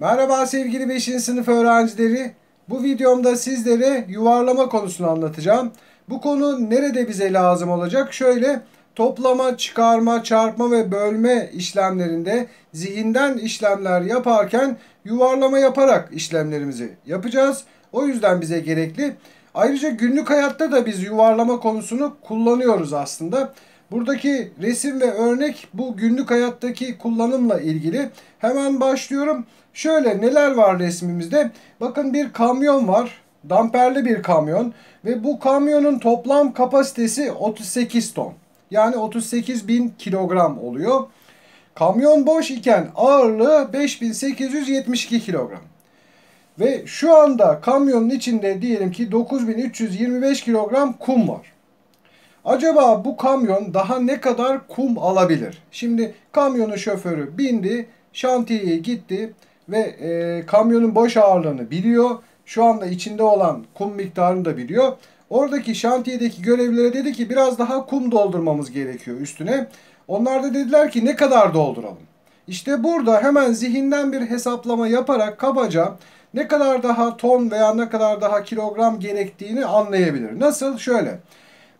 Merhaba sevgili 5. sınıf öğrencileri. Bu videomda sizlere yuvarlama konusunu anlatacağım. Bu konu nerede bize lazım olacak? Şöyle toplama, çıkarma, çarpma ve bölme işlemlerinde zihinden işlemler yaparken yuvarlama yaparak işlemlerimizi yapacağız. O yüzden bize gerekli. Ayrıca günlük hayatta da biz yuvarlama konusunu kullanıyoruz aslında. Buradaki resim ve örnek bu günlük hayattaki kullanımla ilgili. Hemen başlıyorum. Şöyle neler var resmimizde? Bakın bir kamyon var. Damperli bir kamyon. Ve bu kamyonun toplam kapasitesi 38 ton. Yani 38 bin kilogram oluyor. Kamyon boş iken ağırlığı 5872 kilogram. Ve şu anda kamyonun içinde diyelim ki 9325 kilogram kum var. Acaba bu kamyon daha ne kadar kum alabilir? Şimdi kamyonun şoförü bindi, şantiyeye gitti ve e, kamyonun boş ağırlığını biliyor. Şu anda içinde olan kum miktarını da biliyor. Oradaki şantiyedeki görevlilere dedi ki biraz daha kum doldurmamız gerekiyor üstüne. Onlar da dediler ki ne kadar dolduralım? İşte burada hemen zihinden bir hesaplama yaparak kabaca ne kadar daha ton veya ne kadar daha kilogram gerektiğini anlayabilir. Nasıl? Şöyle.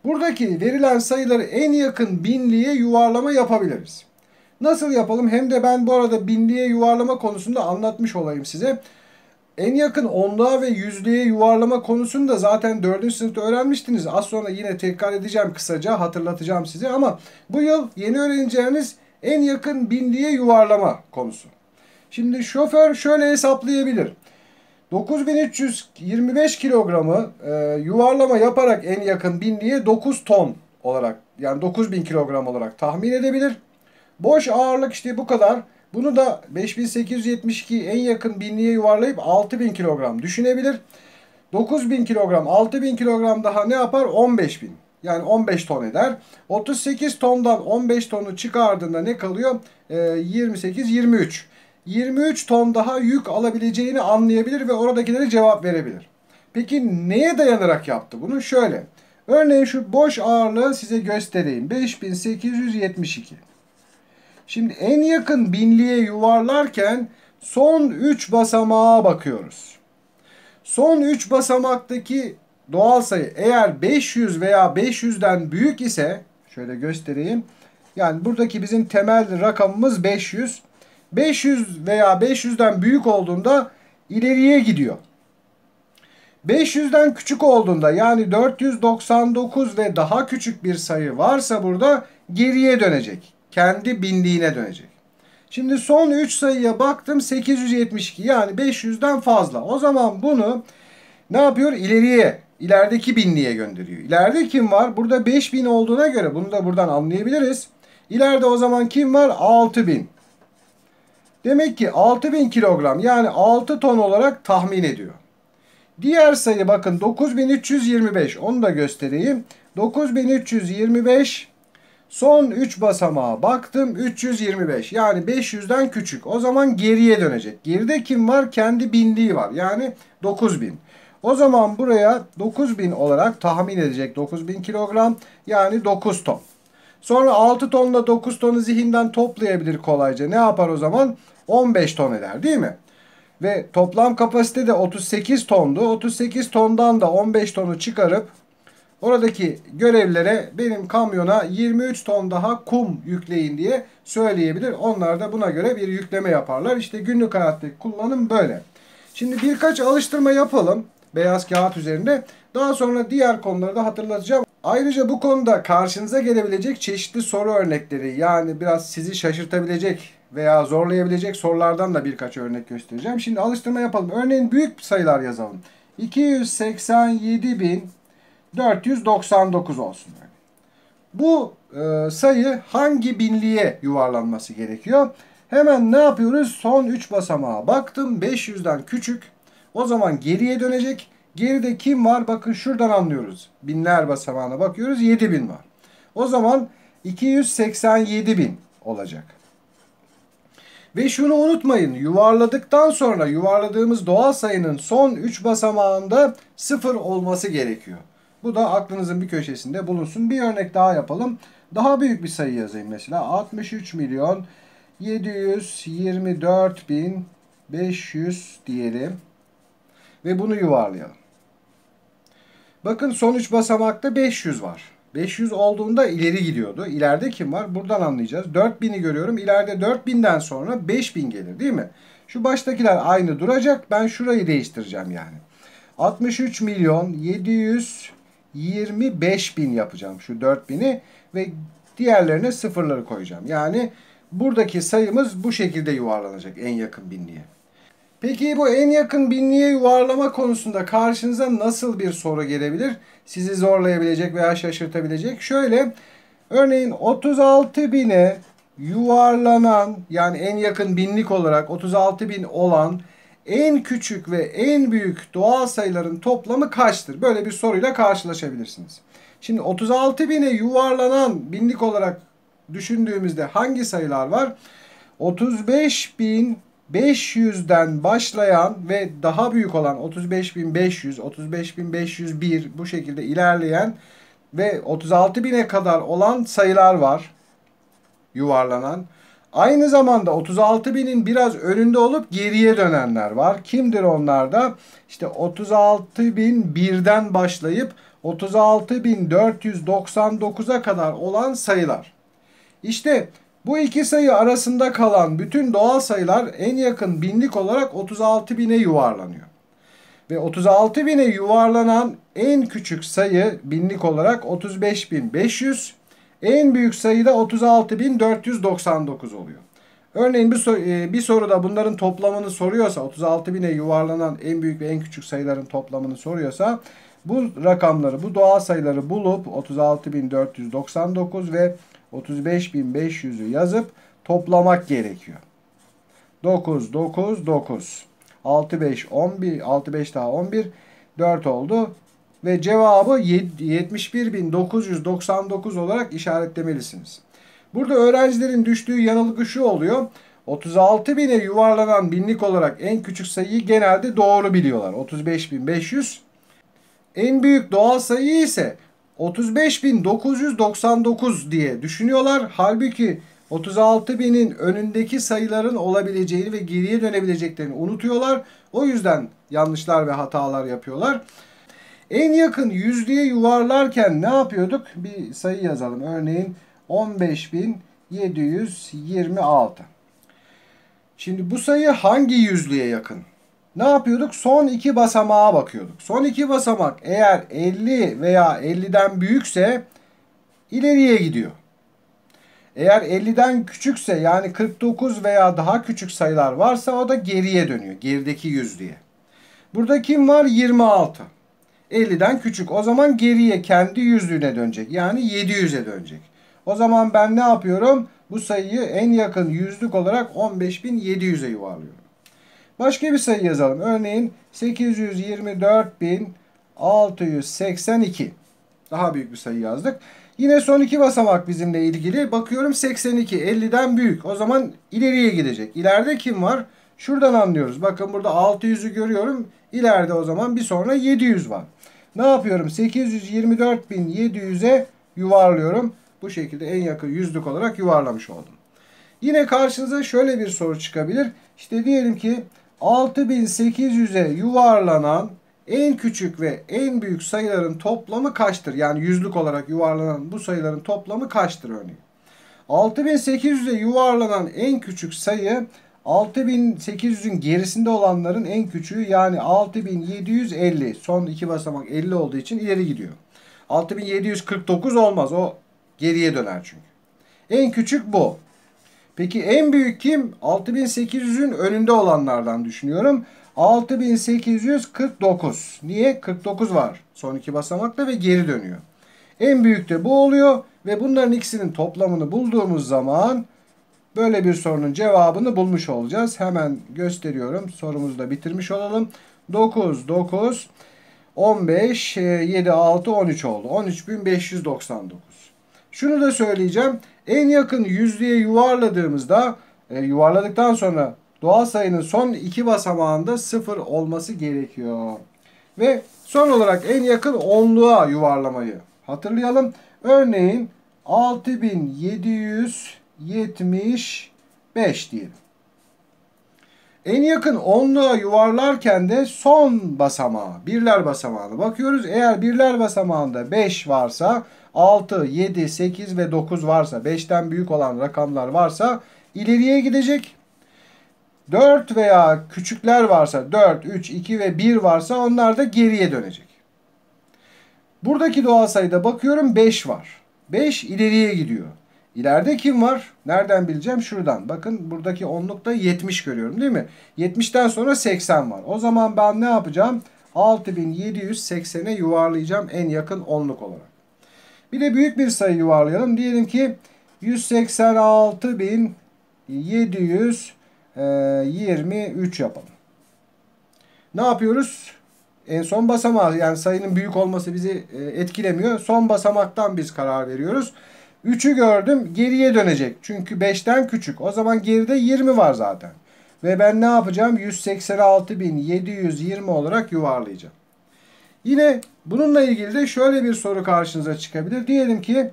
Buradaki verilen sayıları en yakın binliğe yuvarlama yapabiliriz. Nasıl yapalım? Hem de ben bu arada binliğe yuvarlama konusunda anlatmış olayım size. En yakın onluğa ve yüzlüğe yuvarlama konusunu da zaten 4. sınıfta öğrenmiştiniz. Az sonra yine tekrar edeceğim kısaca hatırlatacağım size ama bu yıl yeni öğreneceğiniz en yakın binliğe yuvarlama konusu. Şimdi şoför şöyle hesaplayabilir. 9325 kilogramı e, yuvarlama yaparak en yakın binliğe 9 ton olarak yani 9000 kilogram olarak tahmin edebilir. Boş ağırlık işte bu kadar. Bunu da 5872 en yakın binliğe yuvarlayıp 6000 kilogram düşünebilir. 9000 kilogram 6000 kilogram daha ne yapar? 15000. Yani 15 ton eder. 38 tondan 15 tonu çıkardığında ne kalıyor? Ee, 28, 23. 23 ton daha yük alabileceğini anlayabilir ve oradakilere cevap verebilir. Peki neye dayanarak yaptı bunu? Şöyle. Örneğin şu boş ağırlığı size göstereyim. 5872. Şimdi en yakın binliğe yuvarlarken son 3 basamağa bakıyoruz. Son 3 basamaktaki doğal sayı eğer 500 veya 500'den büyük ise şöyle göstereyim. Yani buradaki bizim temel rakamımız 500. 500 veya 500'den büyük olduğunda ileriye gidiyor. 500'den küçük olduğunda yani 499 ve daha küçük bir sayı varsa burada geriye dönecek. Kendi binliğine dönecek. Şimdi son 3 sayıya baktım 872 yani 500'den fazla. O zaman bunu ne yapıyor? İleriye, ilerideki binliğe gönderiyor. İleride kim var? Burada 5000 olduğuna göre bunu da buradan anlayabiliriz. İleride o zaman kim var? 6000. Demek ki 6000 kilogram yani 6 ton olarak tahmin ediyor. Diğer sayı bakın 9325 onu da göstereyim. 9325 son 3 basamağa baktım 325 yani 500'den küçük. O zaman geriye dönecek. Geride kim var? Kendi bindiği var yani 9000. O zaman buraya 9000 olarak tahmin edecek 9000 kilogram yani 9 ton. Sonra 6 tonla 9 tonu zihinden toplayabilir kolayca. Ne yapar o zaman? 15 ton eder değil mi? Ve toplam kapasite de 38 tondu. 38 tondan da 15 tonu çıkarıp oradaki görevlilere benim kamyona 23 ton daha kum yükleyin diye söyleyebilir. Onlar da buna göre bir yükleme yaparlar. İşte günlük hayattaki kullanım böyle. Şimdi birkaç alıştırma yapalım beyaz kağıt üzerinde. Daha sonra diğer konuları da hatırlatacağım. Ayrıca bu konuda karşınıza gelebilecek çeşitli soru örnekleri yani biraz sizi şaşırtabilecek veya zorlayabilecek sorulardan da birkaç örnek göstereceğim. Şimdi alıştırma yapalım. Örneğin büyük sayılar yazalım. 287.499 olsun. Bu e, sayı hangi binliğe yuvarlanması gerekiyor? Hemen ne yapıyoruz? Son 3 basamağa baktım. 500'den küçük. O zaman geriye dönecek. Geride kim var? Bakın şuradan anlıyoruz. Binler basamağına bakıyoruz. 7000 var. O zaman 287.000 olacak. Ve şunu unutmayın. Yuvarladıktan sonra yuvarladığımız doğal sayının son 3 basamağında 0 olması gerekiyor. Bu da aklınızın bir köşesinde bulunsun. Bir örnek daha yapalım. Daha büyük bir sayı yazayım mesela. 63 milyon 724 bin 500 diyelim. Ve bunu yuvarlayalım. Bakın sonuç basamakta 500 var. 500 olduğunda ileri gidiyordu. İleride kim var? Buradan anlayacağız. 4000'i görüyorum. İleride 4000'den sonra 5000 gelir değil mi? Şu baştakiler aynı duracak. Ben şurayı değiştireceğim yani. 63 milyon 725 bin yapacağım şu 4000'i ve diğerlerine sıfırları koyacağım. Yani buradaki sayımız bu şekilde yuvarlanacak en yakın binliğe. Peki bu en yakın binliğe yuvarlama konusunda karşınıza nasıl bir soru gelebilir? Sizi zorlayabilecek veya şaşırtabilecek. Şöyle örneğin 36 bine yuvarlanan yani en yakın binlik olarak 36 bin olan en küçük ve en büyük doğal sayıların toplamı kaçtır? Böyle bir soruyla karşılaşabilirsiniz. Şimdi 36 bine yuvarlanan binlik olarak düşündüğümüzde hangi sayılar var? 35 bin 500'den başlayan ve daha büyük olan 35.500, 35.501 bu şekilde ilerleyen ve 36.000'e kadar olan sayılar var yuvarlanan. Aynı zamanda 36.000'in biraz önünde olup geriye dönenler var. Kimdir onlar da? İşte 36.001'den başlayıp 36.499'a kadar olan sayılar. İşte bu iki sayı arasında kalan bütün doğal sayılar en yakın binlik olarak 36 bine yuvarlanıyor. Ve 36 bine yuvarlanan en küçük sayı binlik olarak 35.500, en büyük sayı da 36.499 oluyor. Örneğin bir, sor e, bir soruda bunların toplamını soruyorsa 36 bine yuvarlanan en büyük ve en küçük sayıların toplamını soruyorsa bu rakamları, bu doğal sayıları bulup 36.499 ve 35.500'ü yazıp toplamak gerekiyor. 9, 9, 9. 6, 5, 11, 6, 5 daha 11, 4 oldu. Ve cevabı 71.999 olarak işaretlemelisiniz. Burada öğrencilerin düştüğü yanılgı şu oluyor. 36 bine yuvarlanan binlik olarak en küçük sayıyı genelde doğru biliyorlar. 35.500. En büyük doğal sayı ise 35.999 diye düşünüyorlar. Halbuki 36.000'in önündeki sayıların olabileceğini ve geriye dönebileceklerini unutuyorlar. O yüzden yanlışlar ve hatalar yapıyorlar. En yakın yüzlüğe yuvarlarken ne yapıyorduk? Bir sayı yazalım. Örneğin 15.726. Şimdi bu sayı hangi yüzlüğe yakın? Ne yapıyorduk? Son iki basamağa bakıyorduk. Son iki basamak eğer 50 veya 50'den büyükse ileriye gidiyor. Eğer 50'den küçükse yani 49 veya daha küçük sayılar varsa o da geriye dönüyor. Gerideki yüzlüğe. Burada kim var? 26. 50'den küçük. O zaman geriye kendi yüzlüğüne dönecek. Yani 700'e dönecek. O zaman ben ne yapıyorum? Bu sayıyı en yakın yüzlük olarak 15.700'e yuvarlıyorum. Başka bir sayı yazalım. Örneğin 824.682. Daha büyük bir sayı yazdık. Yine son iki basamak bizimle ilgili. Bakıyorum 82. 50'den büyük. O zaman ileriye gidecek. İleride kim var? Şuradan anlıyoruz. Bakın burada 600'ü görüyorum. İleride o zaman bir sonra 700 var. Ne yapıyorum? 824.700'e yuvarlıyorum. Bu şekilde en yakın yüzlük olarak yuvarlamış oldum. Yine karşınıza şöyle bir soru çıkabilir. İşte diyelim ki 6800'e yuvarlanan en küçük ve en büyük sayıların toplamı kaçtır? Yani yüzlük olarak yuvarlanan bu sayıların toplamı kaçtır örneğin? 6800'e yuvarlanan en küçük sayı 6800'ün gerisinde olanların en küçüğü yani 6750. Son iki basamak 50 olduğu için ileri gidiyor. 6749 olmaz. O geriye döner çünkü. En küçük bu. Peki en büyük kim? 6800'ün önünde olanlardan düşünüyorum. 6849. Niye? 49 var. Son iki basamakta ve geri dönüyor. En büyük de bu oluyor ve bunların ikisinin toplamını bulduğumuz zaman böyle bir sorunun cevabını bulmuş olacağız. Hemen gösteriyorum. Sorumuzu da bitirmiş olalım. 9, 9, 15, 7, 6, 13 oldu. 13.599. Şunu da söyleyeceğim. En yakın yüzlüğe yuvarladığımızda e, yuvarladıktan sonra doğal sayının son iki basamağında sıfır olması gerekiyor. Ve son olarak en yakın onluğa yuvarlamayı hatırlayalım. Örneğin 6775 diyelim. En yakın onluğa yuvarlarken de son basamağı, birler basamağına bakıyoruz. Eğer birler basamağında 5 varsa, 6, 7, 8 ve 9 varsa, 5'ten büyük olan rakamlar varsa ileriye gidecek. 4 veya küçükler varsa, 4, 3, 2 ve 1 varsa onlar da geriye dönecek. Buradaki doğal sayıda bakıyorum 5 var. 5 ileriye gidiyor. İleride kim var? Nereden bileceğim? Şuradan. Bakın buradaki onlukta 70 görüyorum değil mi? 70'ten sonra 80 var. O zaman ben ne yapacağım? 6780'e yuvarlayacağım en yakın onluk olarak. Bir de büyük bir sayı yuvarlayalım. Diyelim ki 186.723 yapalım. Ne yapıyoruz? En son basamağı yani sayının büyük olması bizi e, etkilemiyor. Son basamaktan biz karar veriyoruz. 3'ü gördüm geriye dönecek. Çünkü 5'ten küçük. O zaman geride 20 var zaten. Ve ben ne yapacağım? 186.720 olarak yuvarlayacağım. Yine bununla ilgili de şöyle bir soru karşınıza çıkabilir. Diyelim ki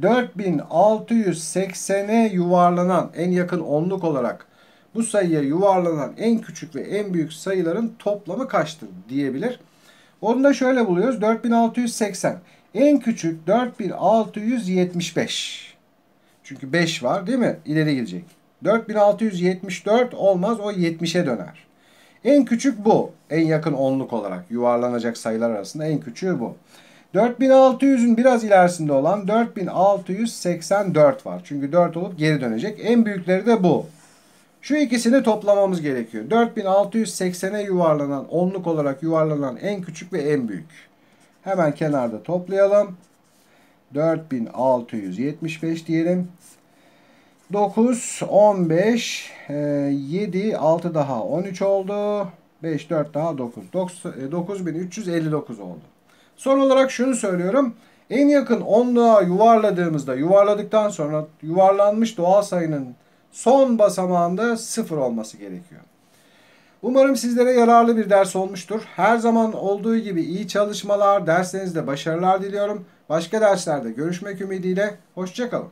4680'e yuvarlanan en yakın onluk olarak bu sayıya yuvarlanan en küçük ve en büyük sayıların toplamı kaçtır diyebilir. Onu da şöyle buluyoruz. 4680. En küçük 4675. Çünkü 5 var değil mi? İleri gidecek. 4674 olmaz o 70'e döner. En küçük bu. En yakın onluk olarak yuvarlanacak sayılar arasında en küçüğü bu. 4600'ün biraz ilerisinde olan 4684 var. Çünkü 4 olup geri dönecek. En büyükleri de bu. Şu ikisini toplamamız gerekiyor. 4680'e yuvarlanan, onluk olarak yuvarlanan en küçük ve en büyük. Hemen kenarda toplayalım. 4675 diyelim. 9, 15, 7, 6 daha 13 oldu. 5, 4 daha 9. 9359 oldu. Son olarak şunu söylüyorum. En yakın onluğa yuvarladığımızda, yuvarladıktan sonra yuvarlanmış doğal sayının son basamağında 0 olması gerekiyor. Umarım sizlere yararlı bir ders olmuştur. Her zaman olduğu gibi iyi çalışmalar, derslerinizde başarılar diliyorum. Başka derslerde görüşmek ümidiyle. Hoşçakalın.